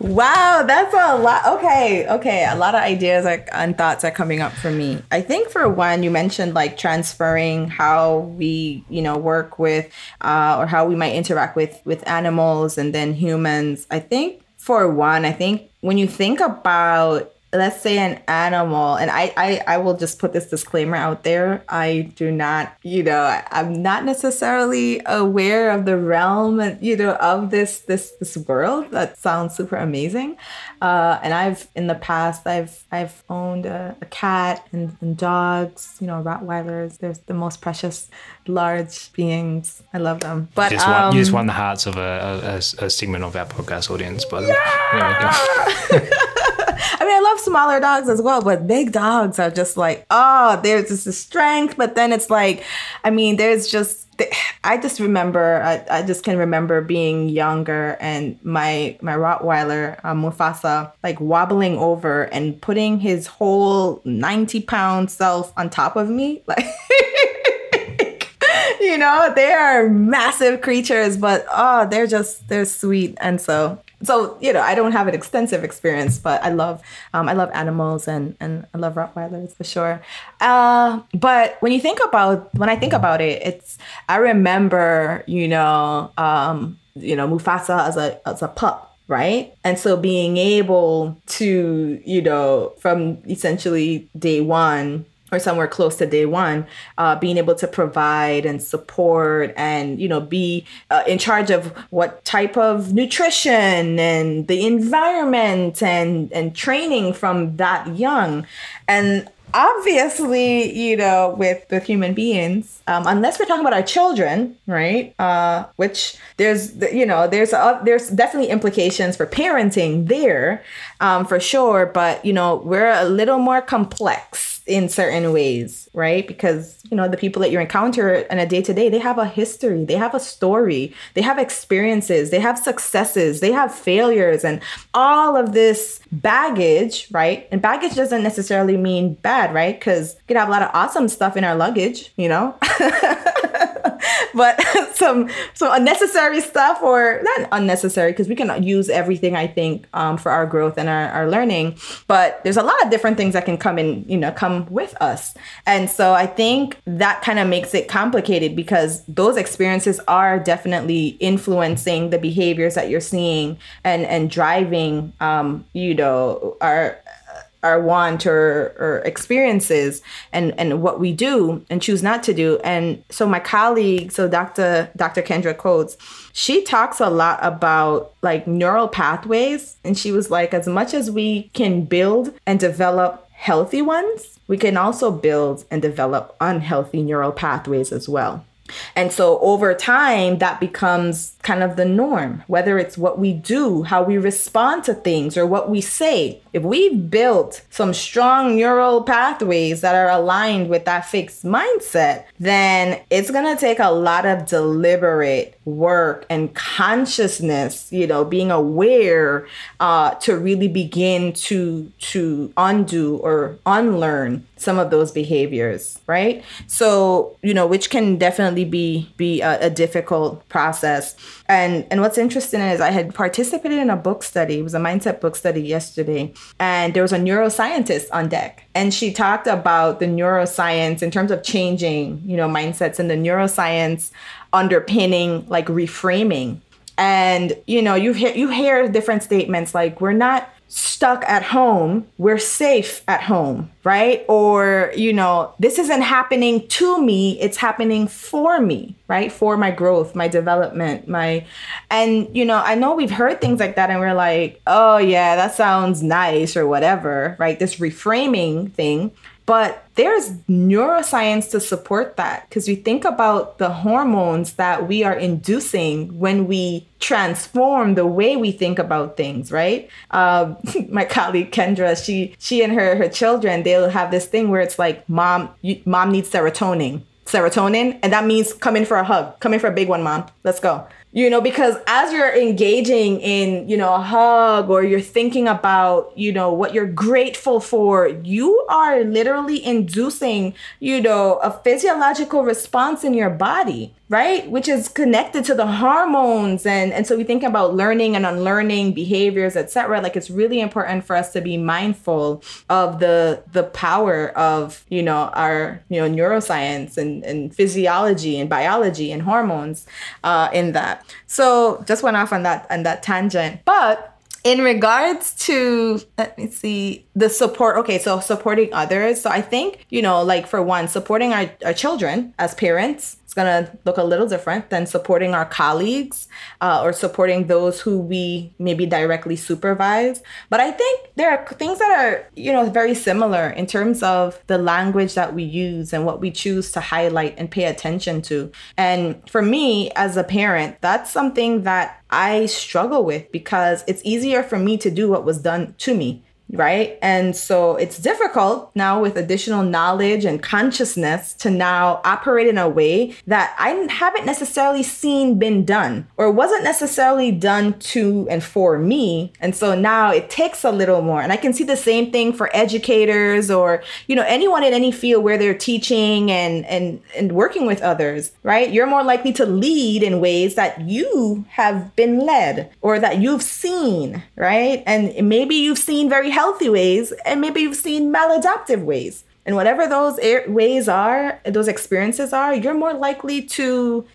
wow, that's a lot. Okay, okay. A lot of ideas are, and thoughts are coming up for me. I think for one, you mentioned like transferring how we, you know, work with uh, or how we might interact with with animals and then humans. I think for one, I think when you think about let's say an animal and I, I i will just put this disclaimer out there. I do not you know i'm not necessarily aware of the realm you know of this this this world. That sounds super amazing. Uh, and i've in the past i've i've owned a, a cat and, and dogs you know rottweilers. They're the most precious large beings. I love them. But you just, um, won, you just um, won the hearts of a, a, a segment of our podcast audience by the yeah! way I mean, I love smaller dogs as well, but big dogs are just like, oh, there's just a strength. But then it's like, I mean, there's just, I just remember, I, I just can remember being younger and my my Rottweiler uh, Mufasa like wobbling over and putting his whole ninety pound self on top of me, like. you know, they are massive creatures, but oh, they're just they're sweet. And so so you know i don't have an extensive experience but i love um, i love animals and and i love rottweilers for sure uh, but when you think about when i think about it it's i remember you know um, you know mufasa as a as a pup right? And so being able to, you know, from essentially day one, or somewhere close to day one, uh, being able to provide and support and you know be uh, in charge of what type of nutrition and the environment and and training from that young, and obviously you know with with human beings um, unless we're talking about our children right uh, which there's you know there's a, there's definitely implications for parenting there um, for sure but you know we're a little more complex in certain ways, right? Because, you know, the people that you encounter in a day to day, they have a history, they have a story, they have experiences, they have successes, they have failures, and all of this baggage, right? And baggage doesn't necessarily mean bad, right? Because we could have a lot of awesome stuff in our luggage, you know? but some some unnecessary stuff or not unnecessary because we can use everything i think um, for our growth and our, our learning but there's a lot of different things that can come in you know come with us and so i think that kind of makes it complicated because those experiences are definitely influencing the behaviors that you're seeing and and driving um, you know our our want or, or experiences and, and what we do and choose not to do. And so my colleague, so Dr. Dr. Kendra Coates, she talks a lot about like neural pathways. And she was like, as much as we can build and develop healthy ones, we can also build and develop unhealthy neural pathways as well. And so over time, that becomes kind of the norm, whether it's what we do, how we respond to things, or what we say. If we've built some strong neural pathways that are aligned with that fixed mindset, then it's going to take a lot of deliberate work and consciousness, you know, being aware uh, to really begin to to undo or unlearn some of those behaviors, right? So, you know, which can definitely be be a, a difficult process. And and what's interesting is I had participated in a book study. It was a mindset book study yesterday, and there was a neuroscientist on deck, and she talked about the neuroscience in terms of changing, you know, mindsets and the neuroscience underpinning like reframing. And you know, you hear you hear different statements like we're not stuck at home, we're safe at home, right? Or, you know, this isn't happening to me, it's happening for me, right? For my growth, my development, my and you know, I know we've heard things like that and we're like, "Oh yeah, that sounds nice or whatever," right? This reframing thing. But there's neuroscience to support that because we think about the hormones that we are inducing when we transform the way we think about things right? Uh, my colleague kendra she she and her her children they'll have this thing where it's like mom you, mom needs serotonin. Serotonin and that means come in for a hug come in for a big one mom. Let's go you know because as you're engaging in you know a hug or you're thinking about you know what you're grateful for you are literally inducing you know a physiological response in your body right? Which is connected to the hormones. And and so we think about learning and unlearning behaviors etc like it's really important for us to be mindful of the the power of you know our you know neuroscience and and physiology and biology and hormones uh, in that. So just went off on that on that tangent. But in regards to let me see the support okay so supporting others. So i think you know like for one supporting our, our children as parents it's going to look a little different than supporting our colleagues uh, or supporting those who we maybe directly supervise. But I think there are things that are, you know, very similar in terms of the language that we use and what we choose to highlight and pay attention to. And for me as a parent, that's something that I struggle with because it's easier for me to do what was done to me right? And so it's difficult now with additional knowledge and consciousness to now operate in a way that I haven't necessarily seen been done or wasn't necessarily done to and for me. And so now it takes a little more. And I can see the same thing for educators or, you know, anyone in any field where they're teaching and and and working with others, right? You're more likely to lead in ways that you have been led or that you've seen, right? And maybe you've seen very ways, and maybe you've seen maladaptive ways. And whatever those ways are, those experiences are, you're more likely to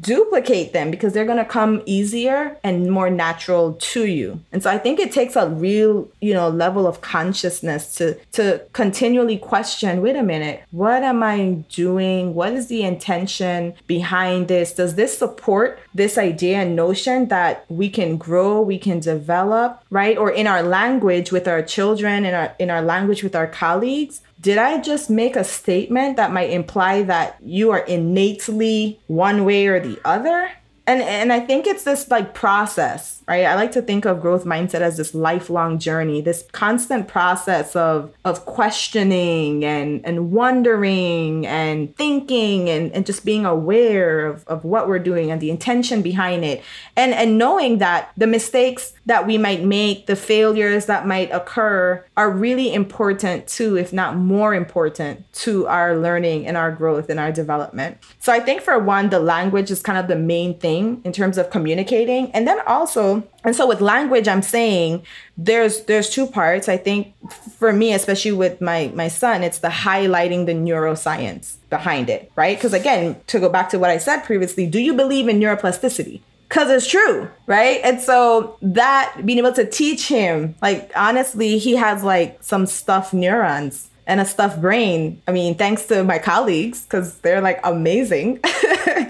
duplicate them because they're going to come easier and more natural to you. And so I think it takes a real, you know, level of consciousness to to continually question, wait a minute, what am I doing? What is the intention behind this? Does this support this idea and notion that we can grow, we can develop, right? Or in our language with our children, in our in our language with our colleagues, did I just make a statement that might imply that you are innately one way or the other? And and I think it's this like process right? I like to think of growth mindset as this lifelong journey, this constant process of of questioning and and wondering and thinking and, and just being aware of, of what we're doing and the intention behind it. And and knowing that the mistakes that we might make, the failures that might occur are really important too, if not more important to our learning and our growth and our development. So I think for one, the language is kind of the main thing in terms of communicating. And then also and so with language i'm saying there's there's two parts. I think for me especially with my my son it's the highlighting the neuroscience behind it right? Because again to go back to what i said previously do you believe in neuroplasticity? Because it's true right? And so that being able to teach him like honestly he has like some stuffed neurons and a stuffed brain. I mean, thanks to my colleagues because they're like amazing,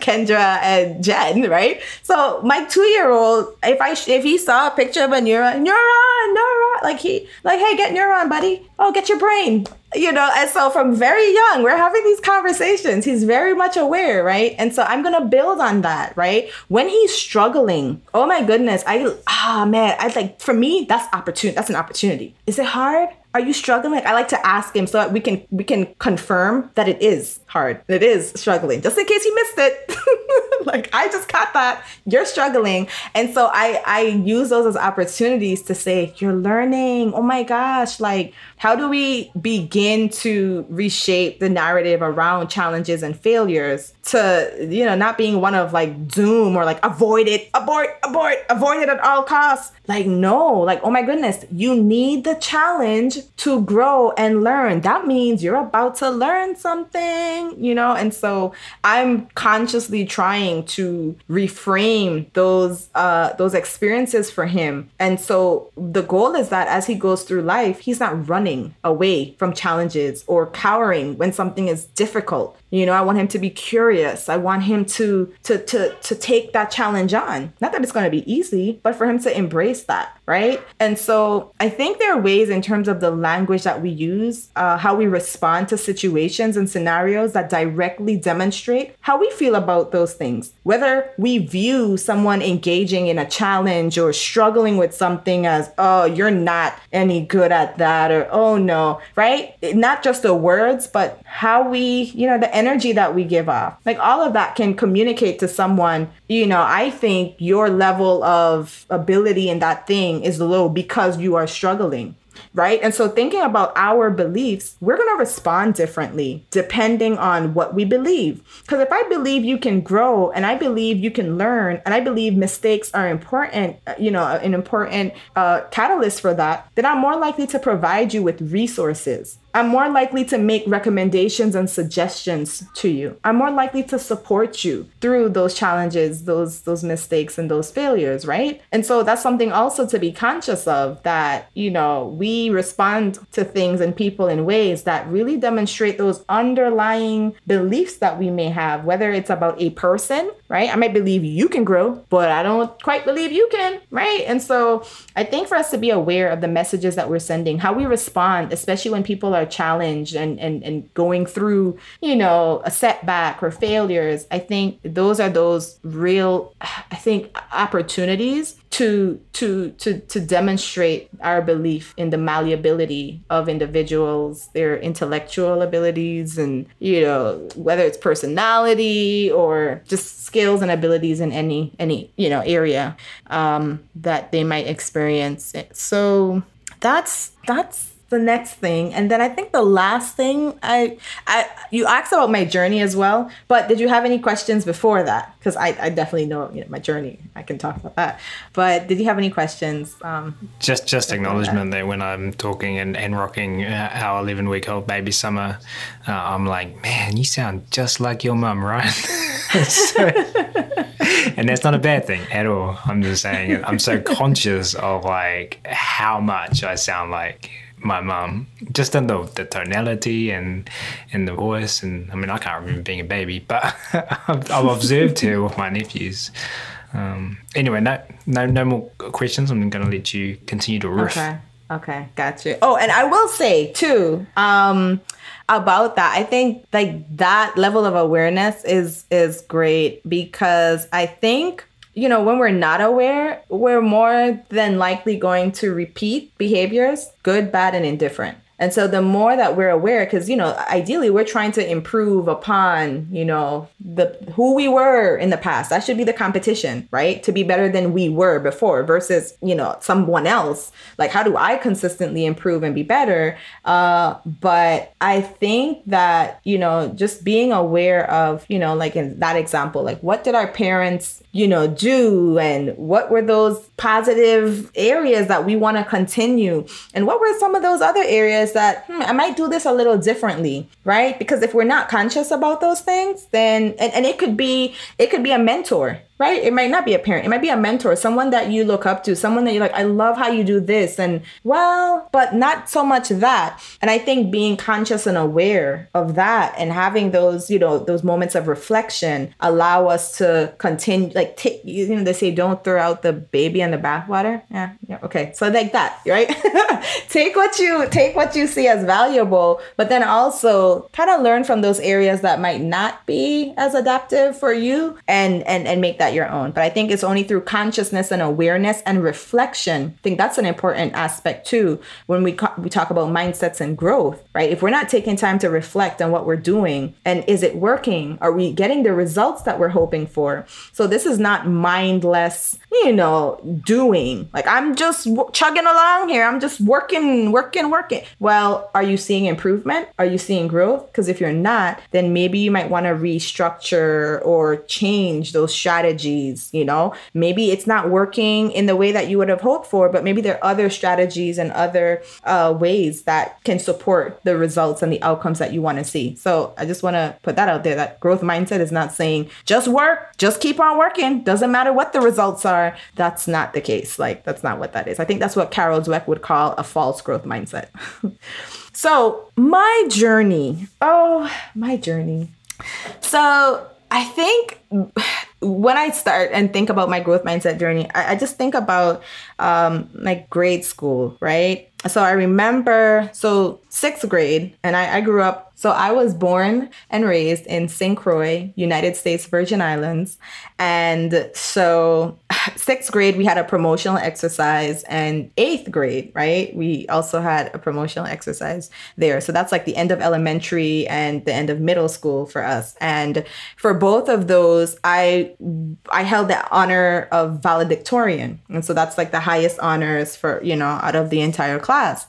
Kendra and Jen, right? So my two-year-old, if I if he saw a picture of a neuron, neuron, neuron, like he like, hey, get neuron, buddy. Oh, get your brain. You know, and so from very young, we're having these conversations. He's very much aware, right? And so I'm gonna build on that, right? When he's struggling, oh my goodness, I ah oh man, I like for me, that's opportunity. That's an opportunity. Is it hard? Are you struggling? Like I like to ask him so that we can we can confirm that it is hard. It is struggling. Just in case he missed it. like I just caught that. You're struggling. And so I I use those as opportunities to say, you're learning. Oh my gosh, like how do we begin to reshape the narrative around challenges and failures to, you know, not being one of like doom or like avoid it, abort, abort, avoid it at all costs. Like, no, like, oh my goodness, you need the challenge to grow and learn. That means you're about to learn something, you know? And so I'm consciously trying to reframe those uh those experiences for him. And so the goal is that as he goes through life, he's not running running away from challenges or cowering when something is difficult. You know, I want him to be curious. I want him to to to to take that challenge on. Not that it's going to be easy, but for him to embrace that, right? And so I think there are ways in terms of the language that we use, uh, how we respond to situations and scenarios that directly demonstrate how we feel about those things. Whether we view someone engaging in a challenge or struggling with something as, oh, you're not any good at that, or oh no, right? Not just the words, but how we, you know, the energy that we give off. Like all of that can communicate to someone, you know, I think your level of ability in that thing is low because you are struggling right? And so thinking about our beliefs, we're going to respond differently depending on what we believe. Because if I believe you can grow and I believe you can learn and I believe mistakes are important, uh, you know, an important uh, catalyst for that, then I'm more likely to provide you with resources I'm more likely to make recommendations and suggestions to you. I'm more likely to support you through those challenges, those those mistakes and those failures, right? And so that's something also to be conscious of that, you know, we respond to things and people in ways that really demonstrate those underlying beliefs that we may have, whether it's about a person, right? I might believe you can grow, but I don't quite believe you can, right? And so I think for us to be aware of the messages that we're sending, how we respond, especially when people are challenged and, and, and going through, you know, a setback or failures, I think those are those real, I think, opportunities to to to to demonstrate our belief in the malleability of individuals their intellectual abilities and you know whether it's personality or just skills and abilities in any any you know area um, that they might experience. So that's that's the next thing. And then i think the last thing i i you asked about my journey as well but did you have any questions before that? Because I, I definitely know you know my journey. I can talk about that. But did you have any questions um, just just acknowledgement that. that. when i'm talking and, and rocking uh, our 11 week old baby summer uh, i'm like man you sound just like your mum right? So, and that's not a bad thing at all. I'm just saying i'm so conscious of like how much i sound like my mom, just in the, the tonality and and the voice. And I mean, I can't remember being a baby, but I've, I've observed her with my nephews. Um, anyway, no, no, no more questions. I'm going to let you continue to riff. Okay. Okay, got you. Oh, and I will say too, um, about that. I think like that level of awareness is is great because I think you know, when we're not aware, we're more than likely going to repeat behaviors, good, bad, and indifferent. And so the more that we're aware, because you know, ideally we're trying to improve upon, you know, the who we were in the past. That should be the competition, right? To be better than we were before versus, you know, someone else. Like how do I consistently improve and be better? Uh, but I think that, you know, just being aware of, you know, like in that example, like what did our parents, you know, do and what were those positive areas that we want to continue? And what were some of those other areas that hmm, I might do this a little differently, right? Because if we're not conscious about those things, then and, and it could be it could be a mentor, right? It might not be a parent. It might be a mentor, someone that you look up to, someone that you're like, I love how you do this. And well, but not so much that. And I think being conscious and aware of that and having those, you know, those moments of reflection allow us to continue, like, take, you know, they say don't throw out the baby and the bathwater. Yeah. Yeah. Okay. So like that, right? take what you, take what you see as valuable, but then also kind of learn from those areas that might not be as adaptive for you and, and, and make that that your own. But I think it's only through consciousness and awareness and reflection. I think that's an important aspect too when we co- we talk about mindsets and growth, right? If we're not taking time to reflect on what we're doing and is it working? Are we getting the results that we're hoping for? So this is not mindless, you know, doing. Like I'm just w- chugging along here. I'm just working, working, working. Well, are you seeing improvement? Are you seeing growth? Because if you're not, then maybe you might want to restructure or change those strategies strategies, you know? Maybe it's not working in the way that you would have hoped for, but maybe there are other strategies and other uh, ways that can support the results and the outcomes that you want to see. So I just want to put that out there that growth mindset is not saying just work, just keep on working, doesn't matter what the results are. That's not the case. Like, that's not what that is. I think that's what Carol Dweck would call a false growth mindset. so, my journey, oh, my journey So I think when I start and think about my growth mindset journey, I, I just think about um, like grade school, right? So I remember, so sixth grade, and I, I grew up so I was born and raised in St. Croix, United States Virgin Islands. And so sixth grade, we had a promotional exercise, and eighth grade, right? We also had a promotional exercise there. So that's like the end of elementary and the end of middle school for us. And for both of those, I I held the honor of valedictorian. And so that's like the highest honors for, you know, out of the entire class.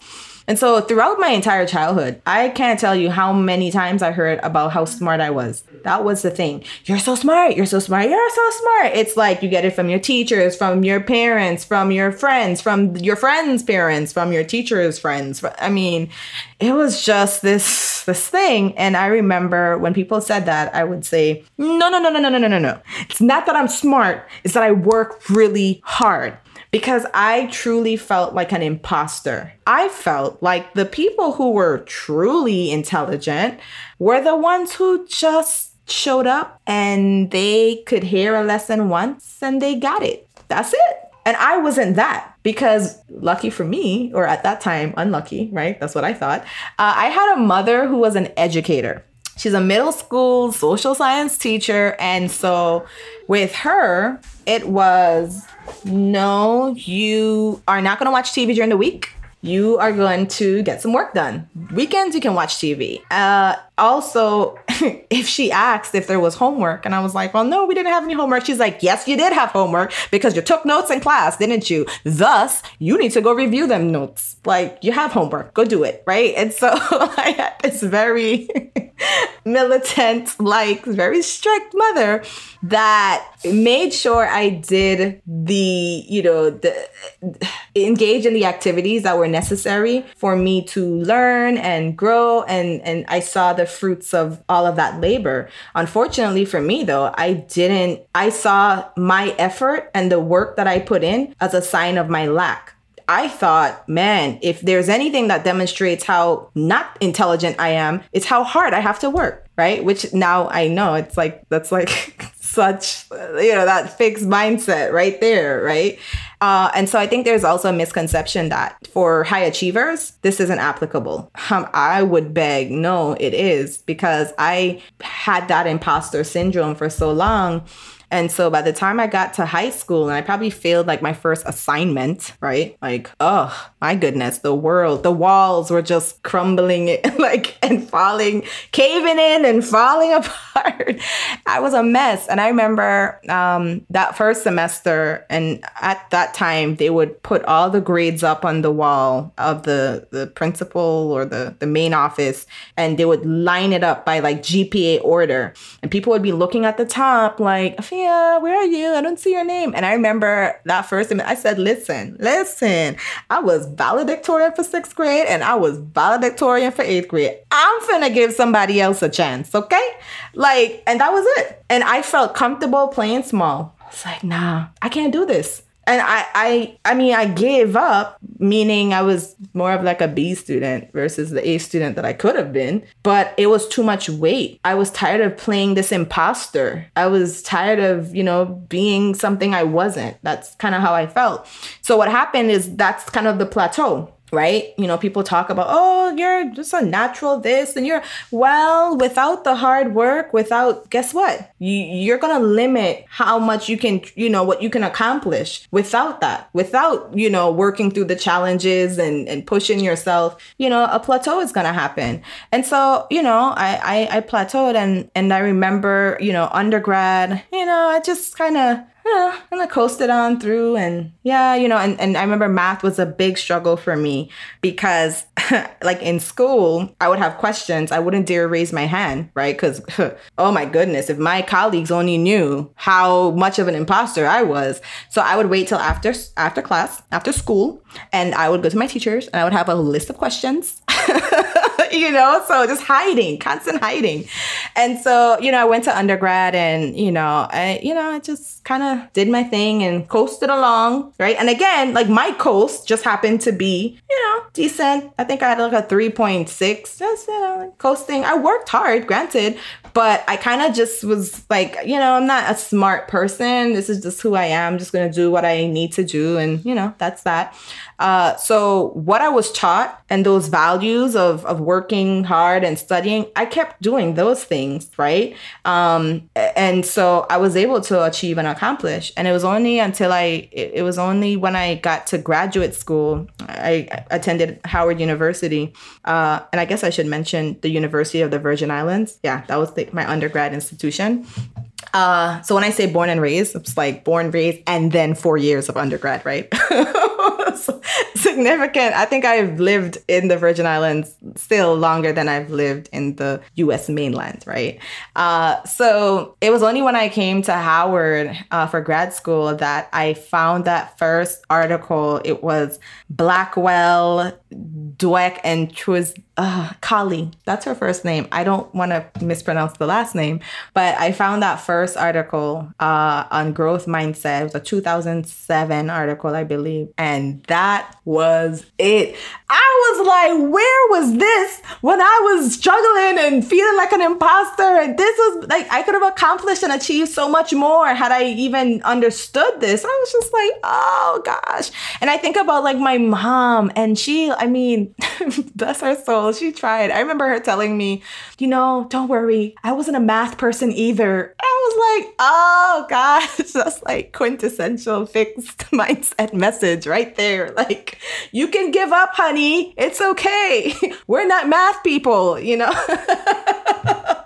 And so throughout my entire childhood, I can't tell you how many times I heard about how smart I was. That was the thing. You're so smart. You're so smart. You're so smart. It's like you get it from your teachers, from your parents, from your friends, from your friends' parents, from your teachers' friends. I mean, it was just this this thing. And I remember when people said that, I would say, no, no, no, no, no, no, no, no. It's not that I'm smart. It's that I work really hard because I truly felt like an imposter. I felt like the people who were truly intelligent were the ones who just showed up and they could hear a lesson once and they got it. That's it. And I wasn't that because, lucky for me, or at that time, unlucky, right? That's what I thought. Uh, I had a mother who was an educator. She's a middle school social science teacher. And so with her, it was no, you are not going to watch TV during the week. You are going to get some work done. Weekends, you can watch TV. Uh, also, if she asked if there was homework, and I was like, well, no, we didn't have any homework. She's like, yes, you did have homework because you took notes in class, didn't you? Thus, you need to go review them notes. Like, you have homework, go do it, right? And so I had very militant, like, very strict mother that made sure I did the, you know, the engage in the activities that were necessary for me to learn and grow. And, and I saw the fruits of all of that labor. Unfortunately for me, though, I didn't, I saw my effort and the work that I put in as a sign of my lack. I thought, man, if there's anything that demonstrates how not intelligent I am, it's how hard I have to work, right? Which now I know it's like, that's like such, you know, that fixed mindset right there, right? Uh, and so I think there's also a misconception that for high achievers, this isn't applicable. Um, I would beg, no, it is, because I had that imposter syndrome for so long and so by the time I got to high school, and I probably failed like my first assignment, right? Like, oh my goodness, the world, the walls were just crumbling, like, and falling, caving in and falling apart. I was a mess. And I remember um, that first semester, and at that time, they would put all the grades up on the wall of the, the principal or the, the main office, and they would line it up by like GPA order. And people would be looking at the top, like, Afiya, where are you? I don't see your name. And I remember that first, I said, listen, listen, I was valedictorian for sixth grade and I was valedictorian for eighth grade. I'm finna give somebody else a chance, okay? Like, and that was it. And I felt comfortable playing small. I was like, nah, I can't do this and I, I i mean i gave up meaning i was more of like a b student versus the a student that i could have been but it was too much weight. I was tired of playing this imposter. I was tired of you know being something i wasn't. That's kind of how i felt. So what happened is that's kind of the plateau right? You know, people talk about, oh, you're just a natural this and you're, well, without the hard work, without, guess what? You, you're going to limit how much you can, you know, what you can accomplish without that, without, you know, working through the challenges and, and pushing yourself, you know, a plateau is going to happen. And so, you know, I, I, I plateaued and, and I remember, you know, undergrad, you know, I just kind of, yeah, and I coasted on through and yeah, you know, and, and I remember math was a big struggle for me because like in school, I would have questions. I wouldn't dare raise my hand, right? Because oh my goodness, if my colleagues only knew how much of an imposter I was. So I would wait till after after class, after school, and I would go to my teachers and I would have a list of questions. you know, so just hiding, constant hiding. And so, you know, I went to undergrad and, you know, I, you know, I just kind of did my thing and coasted along, right? And again, like my coast just happened to be, you know, decent. I think I had like a 3.6, just, you know, coasting. I worked hard, granted, but I kind of just was like, you know, I'm not a smart person. This is just who I am. I'm just going to do what I need to do. And, you know, that's that. Uh, so what I was taught and those values of, of working hard and studying, I kept doing those things, right? Um, and so I was able to achieve and accomplish. And it was only until I, it, was only when I got to graduate school, I, I attended Howard University. Uh, and I guess I should mention the University of the Virgin Islands. Yeah, that was the, my undergrad institution. Uh, so when I say born and raised, it's like born, raised, and then four years of undergrad, right? significant. I think I've lived in the Virgin Islands still longer than I've lived in the US mainland, right? Uh, so it was only when I came to Howard uh, for grad school that I found that first article. It was Blackwell, Dweck, and Truz uh, Kali. That's her first name. I don't want to mispronounce the last name, but I found that first article uh, on growth mindset. It was a 2007 article, I believe. And that was it. I was like, where was this when I was struggling and feeling like an imposter? And this was like, I could have accomplished and achieved so much more had I even understood this. I was just like, oh gosh. And I think about like my mom, and she, I mean, bless her soul, she tried. I remember her telling me, you know, don't worry, I wasn't a math person either. I was like, oh gosh, that's like quintessential fixed mindset message right there. Like, you can give up, honey. It's okay. We're not math people, you know?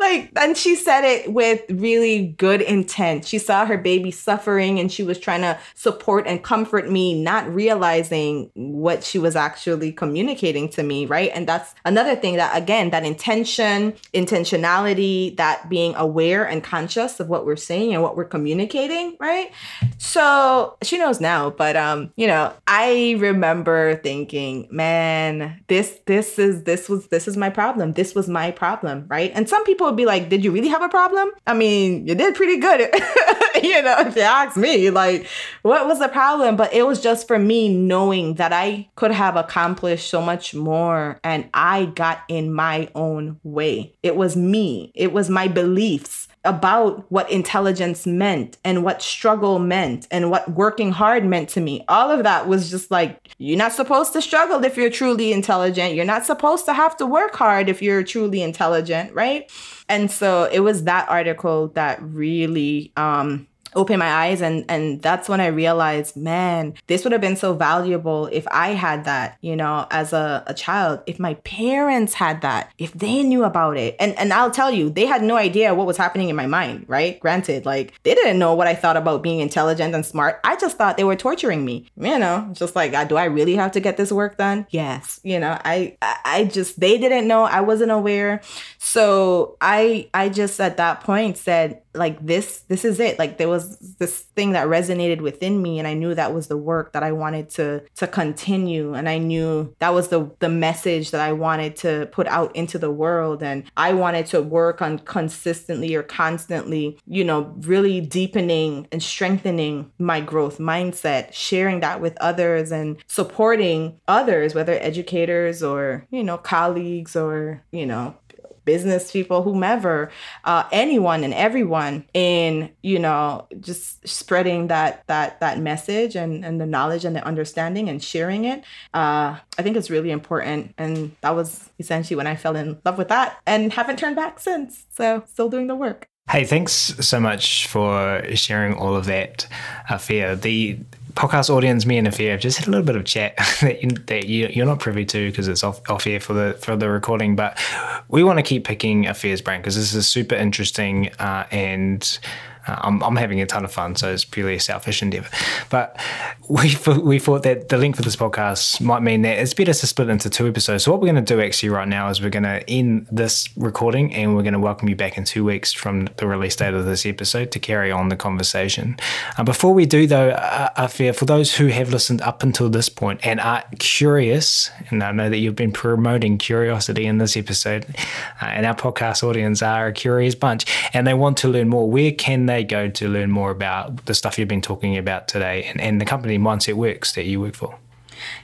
like and she said it with really good intent. She saw her baby suffering and she was trying to support and comfort me not realizing what she was actually communicating to me right? And that's another thing that again that intention intentionality that being aware and conscious of what we're saying and what we're communicating right? So she knows now but um you know i remember thinking man this this is this was this is my problem. This was my problem right? And some people would be like, Did you really have a problem? I mean, you did pretty good. you know, if you ask me, like, what was the problem? But it was just for me knowing that I could have accomplished so much more and I got in my own way. It was me, it was my beliefs about what intelligence meant and what struggle meant and what working hard meant to me. All of that was just like, you're not supposed to struggle if you're truly intelligent. You're not supposed to have to work hard if you're truly intelligent, right? And so it was that article that really um, opened my eyes and and that's when i realized man this would have been so valuable if i had that you know as a, a child if my parents had that if they knew about it. And and i'll tell you they had no idea what was happening in my mind right? Granted like they didn't know what i thought about being intelligent and smart. I just thought they were torturing me you know just like ah, do i really have to get this work done? Yes you know i i just they didn't know. I wasn't aware. So i i just at that point said like this this is it. Like there was this thing that resonated within me and i knew that was the work that i wanted to to continue. And i knew that was the the message that i wanted to put out into the world. And i wanted to work on consistently or constantly you know really deepening and strengthening my growth mindset sharing that with others and supporting others whether educators or you know colleagues or you know business people, whomever, uh, anyone and everyone in, you know, just spreading that that that message and, and the knowledge and the understanding and sharing it. Uh, I think it's really important. And that was essentially when I fell in love with that and haven't turned back since. So still doing the work. Hey, thanks so much for sharing all of that, Afiya. The podcast audience, me and Afiya have just had a little bit of chat that, you, that you, are not privy to because it's off, off air for the for the recording. But we want to keep picking Afiya's brain because this is super interesting uh, and uh, I'm, I'm having a ton of fun, so it's purely a selfish endeavor. But we we thought that the link for this podcast might mean that it's better to split into two episodes. So what we're going to do actually right now is we're going to end this recording and we're going to welcome you back in two weeks from the release date of this episode to carry on the conversation. Uh, before we do, though, uh, Afiya for those who have listened up until this point and are curious, and I know that you've been promoting curiosity in this episode, uh, and our podcast audience are a curious bunch, and they want to learn more. Where can they they go to learn more about the stuff you've been talking about today and, and the company Mindset Works that you work for?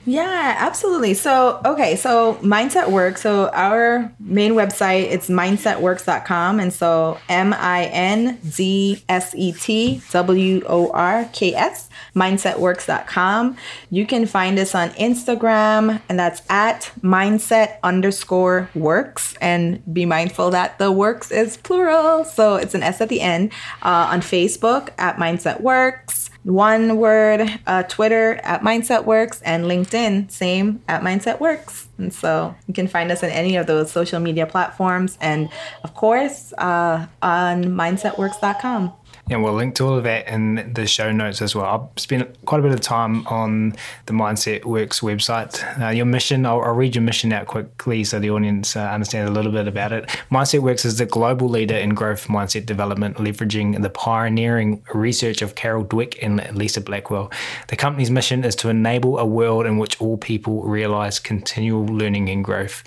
Yeah, absolutely. So, okay, so Mindset Works. So, our main website it's mindsetworks.com and so M I N D S E T W O R K S mindsetworks.com. You can find us on Instagram and that's at mindset underscore works and be mindful that the works is plural. So, it's an S at the end. Uh, on Facebook at Mindset Works one word, uh, Twitter at Mindset Works, and LinkedIn, same at Mindset Works. And so you can find us on any of those social media platforms, and of course uh, on mindsetworks.com. And we'll link to all of that in the show notes as well. I've spent quite a bit of time on the Mindset Works website. Uh, your mission, I'll, I'll, read your mission out quickly so the audience uh, understand a little bit about it. Mindset Works is the global leader in growth mindset development, leveraging the pioneering research of Carol Dweck and Lisa Blackwell. The company's mission is to enable a world in which all people realize continual learning and growth.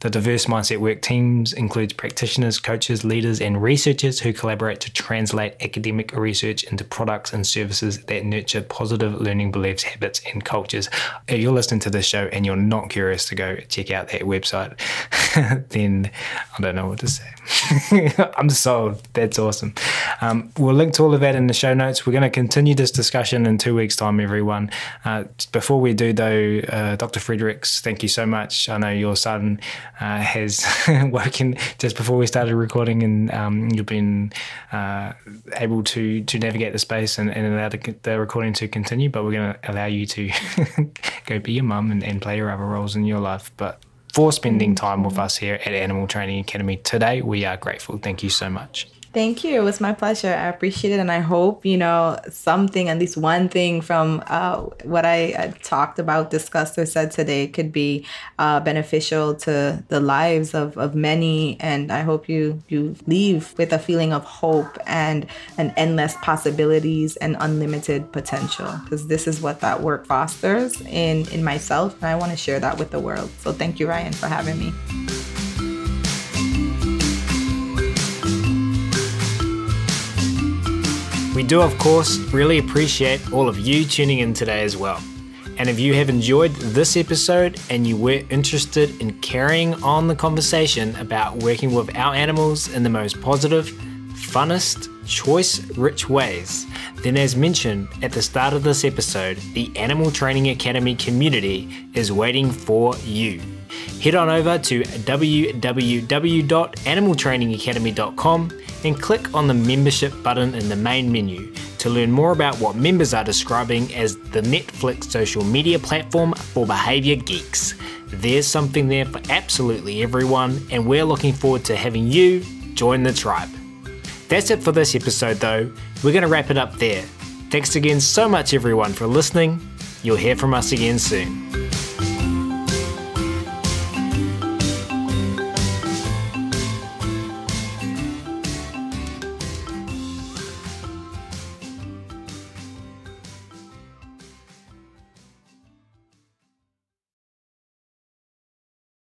The diverse Mindset Work teams includes practitioners, coaches, leaders, and researchers who collaborate to translate academic academic research into products and services that nurture positive learning beliefs, habits, and cultures. If you're listening to this show and you're not curious to go check out that website, then I don't know what to say. I'm sold. That's awesome. Um, we'll link to all of that in the show notes. We're going to continue this discussion in two weeks' time, everyone. Uh, before we do, though, uh, Dr. Fredericks, thank you so much. I know your son uh, has woken just before we started recording, and um, you've been uh, able to to navigate the space and, and allow the, the recording to continue. But we're going to allow you to go be your mum and, and play your other roles in your life. But for spending time with us here at Animal Training Academy today, we are grateful. Thank you so much. Thank you. It was my pleasure. I appreciate it. And I hope, you know, something, at least one thing from uh, what I uh, talked about, discussed, or said today could be uh, beneficial to the lives of, of many. And I hope you, you leave with a feeling of hope and an endless possibilities and unlimited potential, because this is what that work fosters in, in myself. And I want to share that with the world. So thank you, Ryan, for having me. We do, of course, really appreciate all of you tuning in today as well. And if you have enjoyed this episode and you were interested in carrying on the conversation about working with our animals in the most positive, funnest, choice rich ways, then as mentioned at the start of this episode, the Animal Training Academy community is waiting for you. Head on over to www.animaltrainingacademy.com and click on the membership button in the main menu to learn more about what members are describing as the Netflix social media platform for behavior geeks. There's something there for absolutely everyone, and we're looking forward to having you join the tribe. That's it for this episode, though. We're going to wrap it up there. Thanks again so much, everyone, for listening. You'll hear from us again soon.